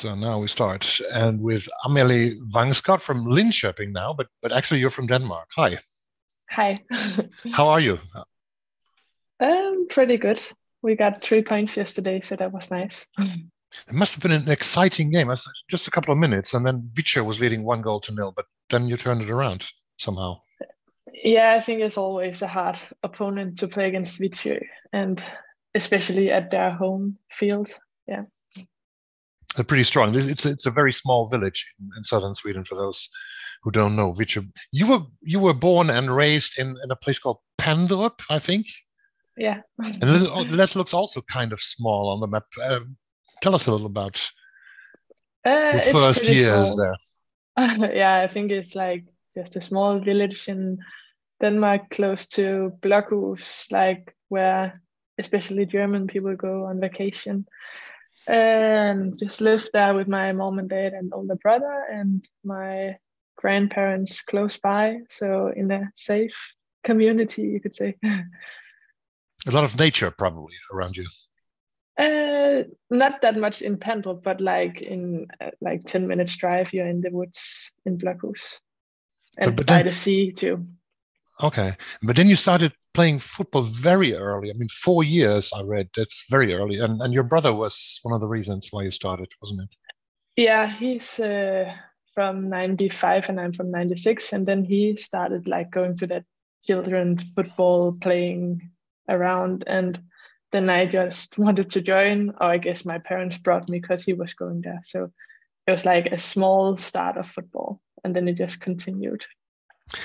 So now we start, and with Amelie Vangsgaard from Linköping now, but but actually you're from Denmark. Hi. Hi. How are you? Um, pretty good. We got three points yesterday, so that was nice. It must have been an exciting game. Just a couple of minutes, and then Vittsjö was leading one goal to nil, but then you turned it around somehow. Yeah, I think it's always a hard opponent to play against Vittsjö, and especially at their home field. Yeah. They're pretty strong. It's it's a very small village in, in southern Sweden. For those who don't know, Vittsjö. You were you were born and raised in, in a place called Pandrup, I think. Yeah. and that looks also kind of small on the map. Uh, tell us a little about uh, your first years small. there. yeah, I think it's like just a small village in Denmark, close to Blokhus, like where especially German people go on vacation. And just lived there with my mom and dad and older brother and my grandparents close by. So in a safe community, you could say. A lot of nature probably around you. Uh, not that much in Pandrup, but like in uh, like 10 minutes drive, you're in the woods in Blokhus and but, but by then, the sea too. Okay. But then you started playing football very early. I mean, four years I read. That's very early. And, and your brother was one of the reasons why you started, wasn't it? Yeah, he's uh, from 95 and I'm from 96. And then he started like going to that children football playing around. And then I just wanted to join, or I guess my parents brought me because he was going there. So it was like a small start of football, and then it just continued.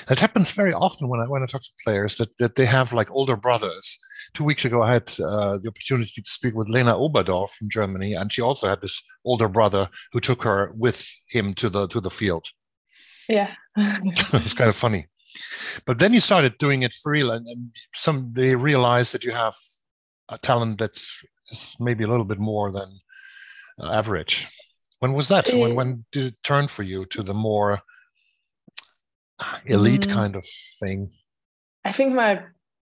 That happens very often when I when I talk to players that, that they have like older brothers. Two weeks ago, I had uh, the opportunity to speak with Lena Oberdorf from Germany, and she also had this older brother who took her with him to the to the field. Yeah, it's kind of funny. But then you started doing it for real, and, and some they realized that you have a talent that is maybe a little bit more than uh, average. When was that? when when did it turn for you to the more elite mm, kind of thing? I think my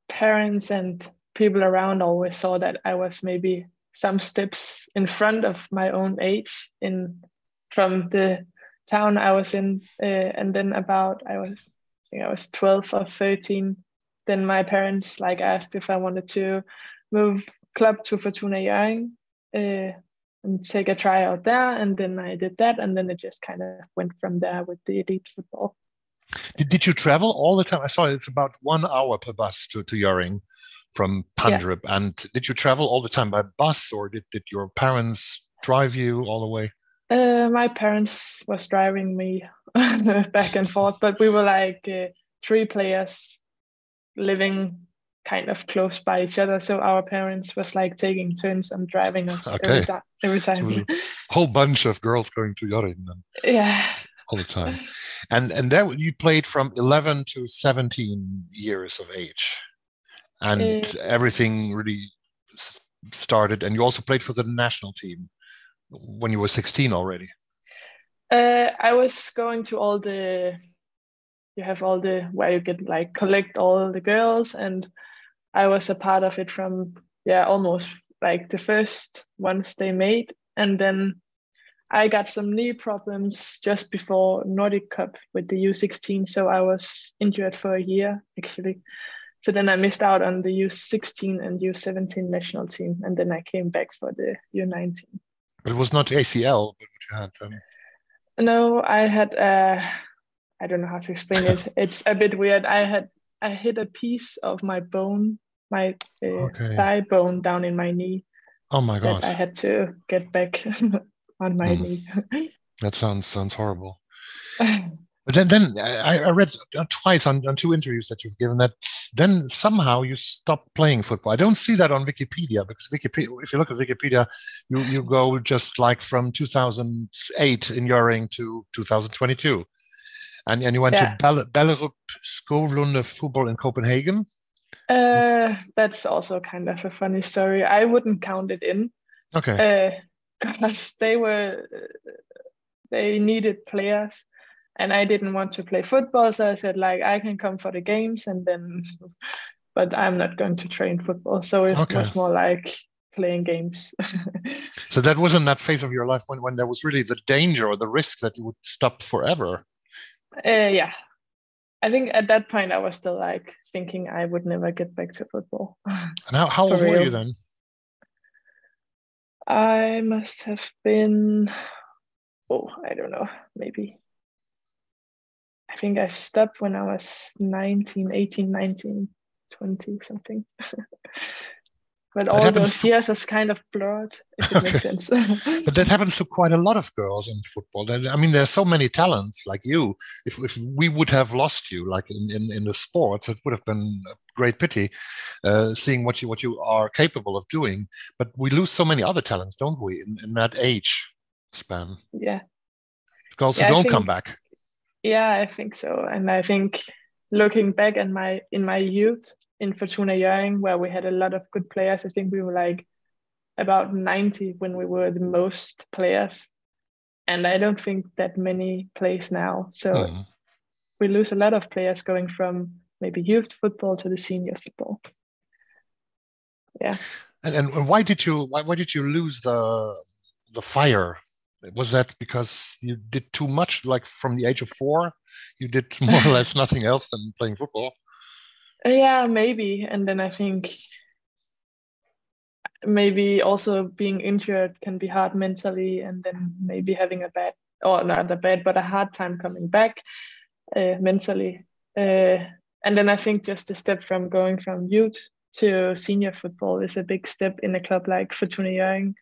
parents and people around always saw that I was maybe some steps in front of my own age in from the town I was in, uh, and then about I was I think I was twelve or thirteen. Then my parents like asked if I wanted to move club to Fortuna Hjørring uh, and take a tryout there. And then I did that. And then it just kind of went from there with the elite football. Did, did you travel all the time? I saw it's about one hour per bus to, to Hjørring from Pandrup. Yeah. And did you travel all the time by bus or did, did your parents drive you all the way? Uh, my parents was driving me back and forth, but we were like uh, three players living kind of close by each other. So our parents was like taking turns on driving us okay. every, every time. So a whole bunch of girls going to Hjørring Yeah. All the time. And and that you played from 11 to 17 years of age. And uh, everything really started. And you also played for the national team when you were 16 already. Uh, I was going to all the you have all the where you get like collect all the girls and I was a part of it from yeah almost like the first ones they made, and then I got some knee problems just before Nordic Cup with the U16, so I was injured for a year actually. So then I missed out on the U16 and U17 national team, and then I came back for the U19. But it was not ACL, but what you had. Um... No, I had. Uh, I don't know how to explain it. It's a bit weird. I had I hit a piece of my bone my uh, okay. thigh bone down in my knee. Oh my god! I had to get back on my mm. knee. that sounds sounds horrible. But then, then I, I read twice on, on two interviews that you've given that then somehow you stopped playing football. I don't see that on Wikipedia because Wikipedia, if you look at Wikipedia, you, you go just like from 2008 in Hjørring to 2022. And, and you went yeah. to Bell, Ballerup Skovlunde Football in Copenhagen. Uh, that's also kind of a funny story. I wouldn't count it in. Okay. Because they were they needed players, and I didn't want to play football, so I said like I can come for the games, and then, but I'm not going to train football. So it okay. was more like playing games. so that wasn't that phase of your life when, when there was really the danger or the risk that you would stop forever. Uh, yeah, I think at that point I was still like thinking I would never get back to football. And how, how old real. were you then? I must have been, oh, I don't know, maybe. I think I stopped when I was 19, 18, 19, 20, something. but all those to... years is kind of blurred, if it makes sense. but that happens to quite a lot of girls in football. I mean, there's so many talents like you. If, if we would have lost you, like in, in, in the sports, it would have been a great pity, uh, seeing what you what you are capable of doing. But we lose so many other talents, don't we, in, in that age span? Yeah. Girls yeah, who don't think, come back. Yeah, I think so, and I think looking back in my in my youth in Fortuna Hjørring, where we had a lot of good players. I think we were like about 90 when we were the most players. And I don't think that many plays now. So mm. we lose a lot of players going from maybe youth football to the senior football. Yeah. And, and why did you why, why did you lose the the fire? Was that because you did too much, like from the age of four? You did more or less nothing else than playing football? Yeah, maybe. And then I think maybe also being injured can be hard mentally, and then maybe having a bad, or not a bad, but a hard time coming back uh, mentally. Uh, and then I think just a step from going from youth to senior football is a big step in a club like Fortuna Hjørring,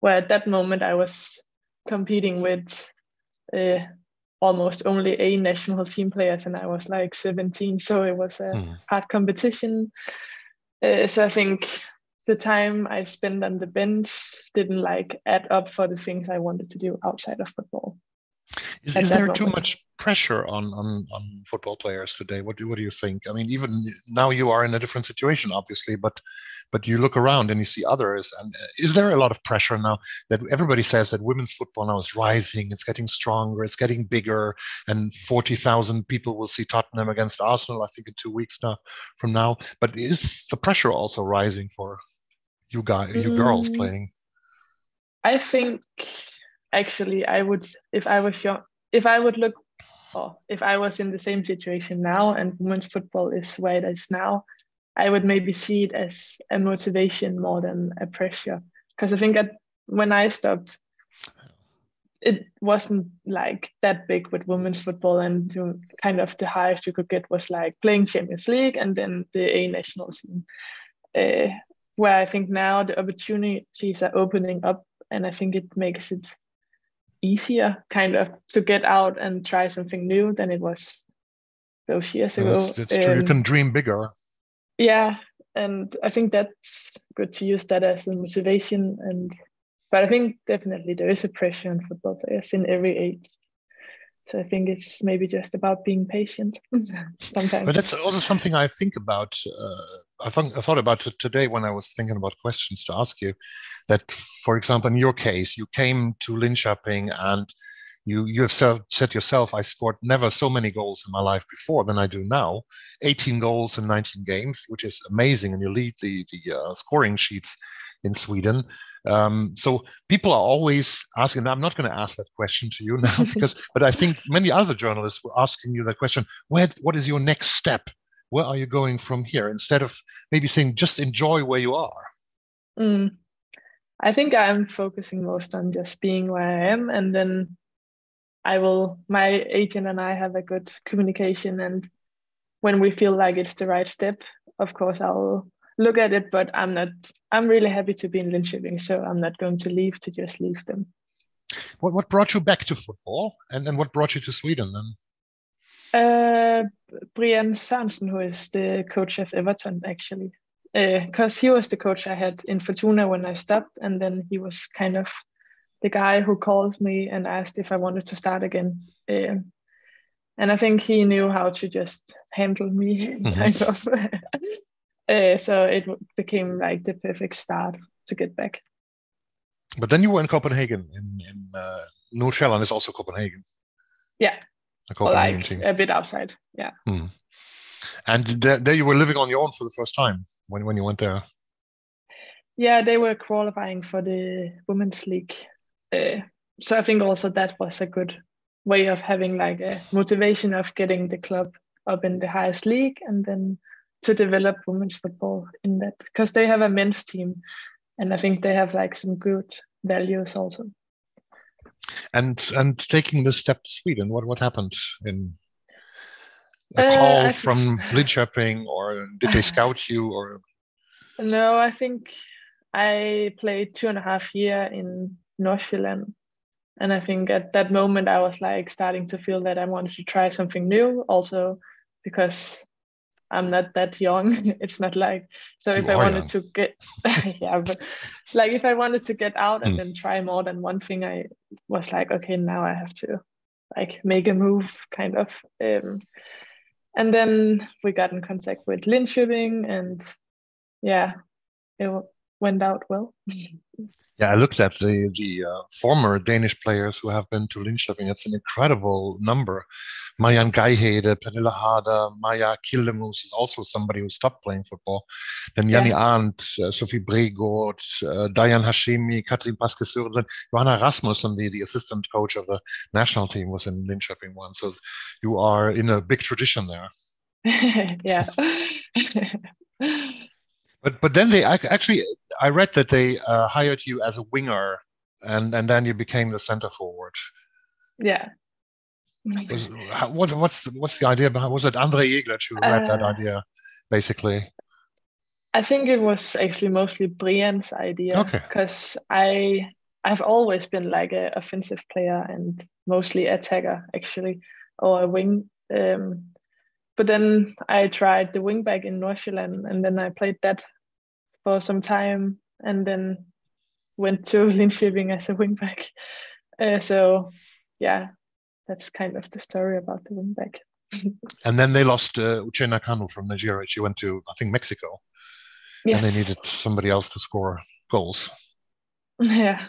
where at that moment I was competing with uh, almost only a national team players and I was like 17 so it was a mm. hard competition uh, so I think the time I spent on the bench didn't like add up for the things I wanted to do outside of football is, is there too much pressure on, on on football players today? What do what do you think? I mean, even now you are in a different situation, obviously, but but you look around and you see others. And uh, is there a lot of pressure now that everybody says that women's football now is rising, it's getting stronger, it's getting bigger, and forty thousand people will see Tottenham against Arsenal, I think, in two weeks now from now. But is the pressure also rising for you guys, you mm. girls playing? I think actually I would if I was young if I would look or if I was in the same situation now and women's football is where it is now, I would maybe see it as a motivation more than a pressure. Because I think that when I stopped, it wasn't like that big with women's football, and you, kind of the highest you could get was like playing Champions League and then the A national team. Uh, where I think now the opportunities are opening up, and I think it makes it easier kind of to get out and try something new than it was those years ago. That's, that's true. Um, you can dream bigger. Yeah, and I think that's good to use that as a motivation. And but I think definitely there is a pressure on football players in every age. So I think it's maybe just about being patient sometimes. But that's also something I think about. Uh, I, thought, I thought about it today when I was thinking about questions to ask you. That, for example, in your case, you came to Linköping and you you have said yourself, I scored never so many goals in my life before than I do now. 18 goals in 19 games, which is amazing, and you lead the the uh, scoring sheets in Sweden. Um, so people are always asking. I'm not going to ask that question to you now because, but I think many other journalists were asking you that question. Where, what is your next step? Where are you going from here? Instead of maybe saying just enjoy where you are. Mm. i think i'm focusing most on just being where i am and then i will my agent and i have a good communication and when we feel like it's the right step of course i'll look at it but i'm not i'm really happy to be in linköping so i'm not going to leave to just leave them. What, what brought you back to football and then what brought you to sweden then uh, Brian Sørensen, who is the coach of Everton, actually, because uh, he was the coach I had in Fortuna when I stopped, and then he was kind of the guy who called me and asked if I wanted to start again. Uh, and I think he knew how to just handle me, mm-hmm. kind of. uh, so it became like the perfect start to get back. But then you were in Copenhagen, in, in uh, Nordsjælland is also Copenhagen. Yeah, like a bit outside. Yeah. Hmm. And there, there, you were living on your own for the first time when, when you went there. yeah, they were qualifying for the women's league. Uh, so I think also that was a good way of having like a motivation of getting the club up in the highest league and then to develop women's football in that because they have a men's team and I think they have like some good values also. And and taking this step to Sweden, what what happened in a uh, call uh, from Linköping, or did they scout you, or? No, I think I played two and a half year in Nordsjælland, and I think at that moment I was like starting to feel that I wanted to try something new, also because I'm not that young. it's not like so you if I wanted young. to get yeah, but like if I wanted to get out and mm. then try more than one thing, I was like, okay, now I have to like make a move, kind of. Um, and then we got in contact with Linköping, and yeah, it went out well. Yeah, I looked at the the uh, former Danish players who have been to Linköping. It's an incredible number. Marianne Gajhede, Pernille Harder, Maja Kildemoes is also somebody who stopped playing football. Then Janni yeah. Arndt, uh, Sophie Bredgaard, uh, Dajan Hashemi, Cathrine Paaske Sørensen, Johanna Rasmussen, the, the assistant coach of the national team, was in Linköping once. So you are in a big tradition there. yeah. But but then they actually I read that they uh, hired you as a winger, and and then you became the center forward. Yeah. Was, what, what's the, what's the idea behind? Was it Andre Jeglertz who had uh, that idea, basically? I think it was actually mostly Brian's idea because okay. I I've always been like an offensive player and mostly attacker actually or a wing. Um, but then I tried the wing back in Nordsjælland and then I played that for some time and then went to Linköping as a wingback. Uh, so yeah, that's kind of the story about the wingback. and then they lost uh, Uchenna Kanu from Nigeria. She went to I think Mexico. Yes. And they needed somebody else to score goals. Yeah.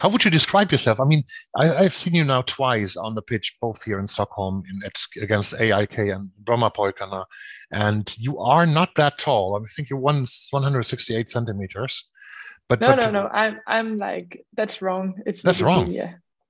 How would you describe yourself? I mean, I, have seen you now twice on the pitch, both here in Stockholm in, at, against AIK and Brommapojkarna, and you are not that tall. I think you're one, 168 centimeters. But no, but, no, no. I'm I'm like that's wrong. It's that's wrong.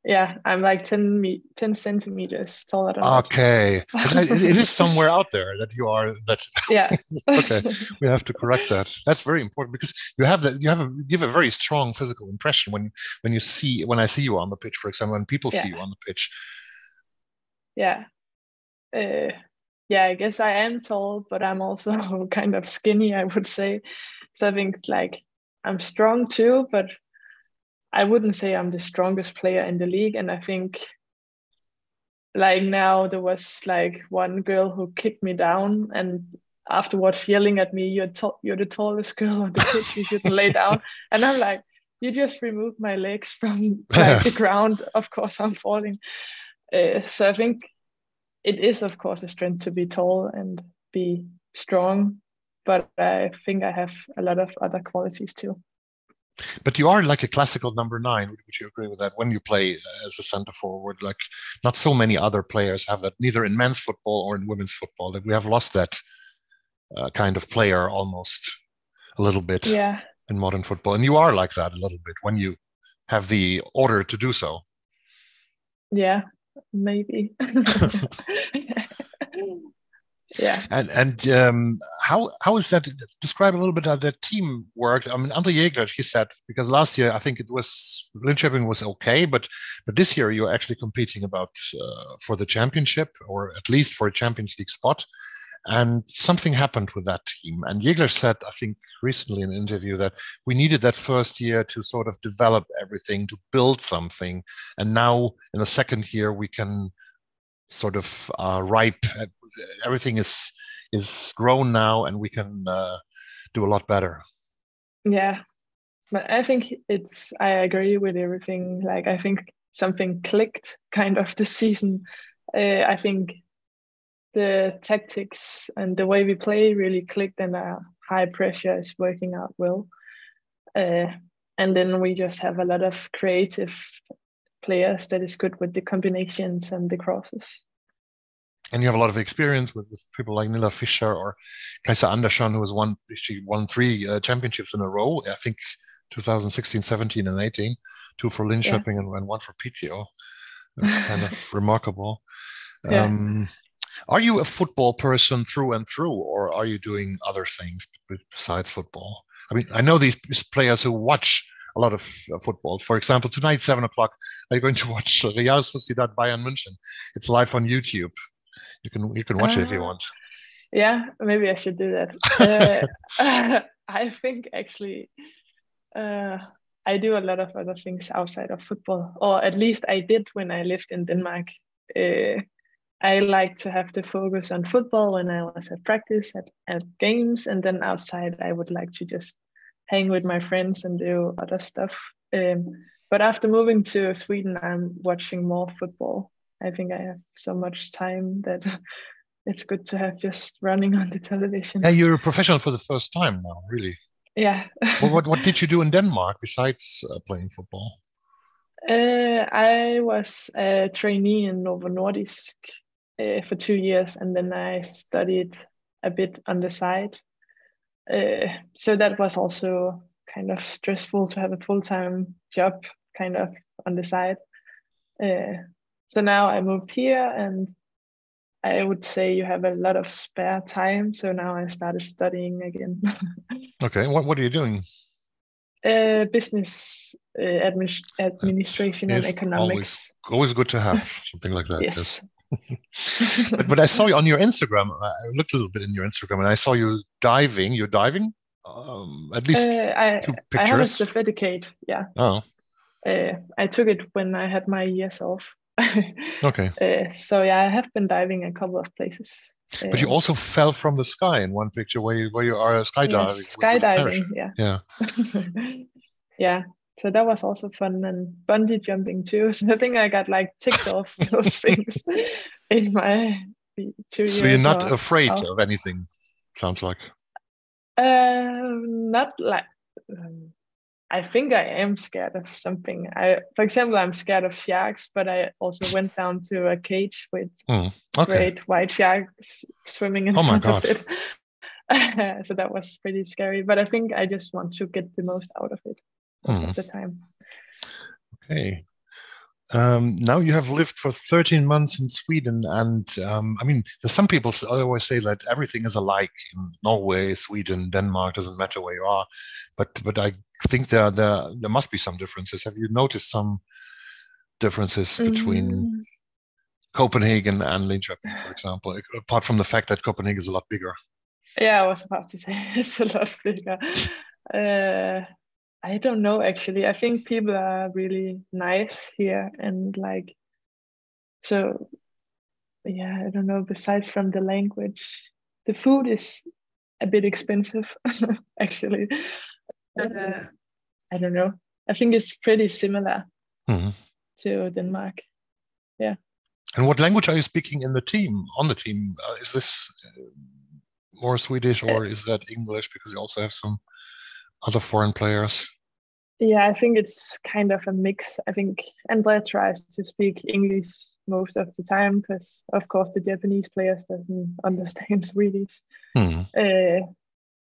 Yeah, I'm like 10, me- 10 centimeters taller than Okay. it is somewhere out there that you are that. Yeah. okay. We have to correct that. That's very important because you have that, you have a, give a very strong physical impression when, when you see, when I see you on the pitch, for example, when people yeah. see you on the pitch. Yeah. Uh, yeah, I guess I am tall, but I'm also kind of skinny, I would say. So I think like I'm strong too, but I wouldn't say I'm the strongest player in the league. And I think like now there was like one girl who kicked me down and afterwards yelling at me, you're, to- you're the tallest girl on the pitch, you shouldn't lay down. And I'm like, you just removed my legs from like, the ground. Of course, I'm falling. Uh, so I think it is, of course, a strength to be tall and be strong. But I think I have a lot of other qualities too. But you are like a classical number nine. Would you agree with that? When you play as a center forward, like not so many other players have that, neither in men's football or in women's football. That we have lost that uh, kind of player almost a little bit yeah. in modern football. And you are like that a little bit when you have the order to do so. Yeah, maybe. yeah. And and um, how how is that describe a little bit how the team worked i mean andre Jeglertz, he said because last year i think it was Linköping was okay but but this year you're actually competing about uh, for the championship or at least for a champions league spot. And something happened with that team. And Jeglertz said i think recently in an interview that we needed that first year to sort of develop everything to build something. And now in the second year we can sort of uh, ripe everything is is grown now and we can uh, do a lot better. Yeah. But i think it's i agree with everything. Like i think something clicked kind of this season. Uh, i think the tactics and the way we play really clicked and our high pressure is working out well. Uh, and then we just have a lot of creative players that is good with the combinations and the crosses and you have a lot of experience with, with people like Nilla Fischer or Cajsa Andersson, who has won she won three uh, championships in a row. I think 2016, 17, and 18, two for Linköping yeah. and, and, one for Piteå. That's kind of remarkable. Yeah. Um, are you a football person through and through, or are you doing other things besides football? I mean, I know these players who watch a lot of uh, football. For example, tonight, seven o'clock, are you going to watch Real Sociedad Bayern München? It's live on YouTube. You can you can watch uh, it if you uh, want. Yeah, maybe I should do that. uh, I think actually, uh, I do a lot of other things outside of football, or at least I did when I lived in Denmark. Uh, I like to have to focus on football when I was at practice at, at games, and then outside I would like to just hang with my friends and do other stuff. Um, but after moving to Sweden, I'm watching more football. I think I have so much time that it's good to have just running on the television. Yeah, you're a professional for the first time now, really. Yeah. well, what what did you do in Denmark besides uh, playing football? Uh, I was a trainee in Novo Nordisk uh, for two years, and then I studied a bit on the side. Uh, so that was also kind of stressful to have a full time job kind of on the side. So now I moved here and I would say you have a lot of spare time. So now I started studying again. okay. What, what are you doing? Uh, business uh, admi- administration and economics. Always, always good to have something like that. yes. yes. but, but I saw you on your Instagram. I looked a little bit in your Instagram, and I saw you diving. You're diving, um, at least uh, I, two pictures. I have a certificate. Yeah. Oh. Uh, I took it when I had my years off. Okay. Uh, so yeah, I have been diving a couple of places. But you uh, also fell from the sky in one picture where you where you are skydiving. Yes, skydiving, yeah. Yeah. yeah so that was also fun and bungee jumping too. So I think I got like ticked off those things in my two so you're not afraid of anything, sounds like. Uh, not like. Um, I think I am scared of something. I, for example, I'm scared of sharks, but I also went down to a cage with mm, okay. great white sharks swimming in oh front of it. so that was pretty scary. But I think I just want to get the most out of it most mm. of the time. Okay. Um, now you have lived for 13 months in Sweden, and um, I mean, some people always say that everything is alike in Norway, Sweden, Denmark. Doesn't matter where you are, but but I think there there there must be some differences. Have you noticed some differences between mm. Copenhagen and Linköping, for example? Apart from the fact that Copenhagen is a lot bigger. Yeah, I was about to say it's a lot bigger. Uh, I don't know actually. I think people are really nice here and like so yeah, I don't know, besides from the language, the food is a bit expensive actually. Uh, I don't know. I think it's pretty similar mm-hmm. to Denmark. Yeah. And what language are you speaking in the team? On the team, uh, is this uh, more Swedish or uh, is that English? Because you also have some other foreign players. Yeah, I think it's kind of a mix. I think Andrea tries to speak English most of the time because, of course, the Japanese players doesn't understand Swedish. Mm. Uh,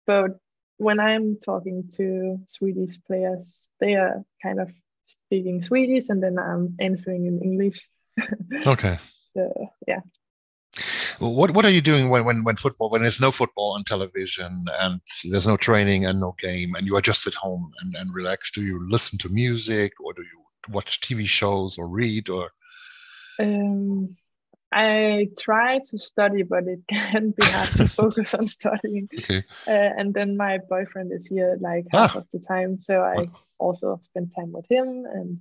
but when I'm talking to Swedish players, they are kind of speaking Swedish, and then I'm answering in English. okay. So yeah. What what are you doing when, when when football when there's no football on television and there's no training and no game and you are just at home and, and relax? Do you listen to music or do you watch TV shows or read or? Um, I try to study, but it can be hard to focus on studying. Okay. Uh, and then my boyfriend is here like half ah. of the time, so I also spend time with him and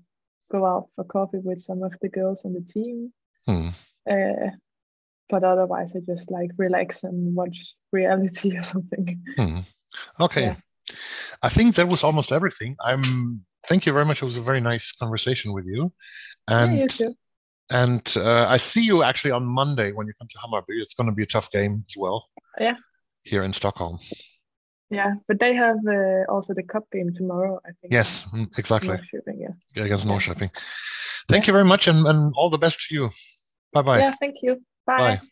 go out for coffee with some of the girls on the team. Hmm. Uh, but otherwise I just like relax and watch reality or something. Hmm. Okay. Yeah. I think that was almost everything. I'm thank you very much. It was a very nice conversation with you. And yeah, you. And uh, I see you actually on Monday when you come to Hammarby. It's going to be a tough game as well. Yeah. Here in Stockholm. Yeah, but they have uh, also the cup game tomorrow. I think. Yes, mm, exactly. Norrköping, yeah. Yeah, against Norrköping. Thank yeah. you very much, and, and all the best to you. Bye bye. Yeah, thank you. Bye. Bye.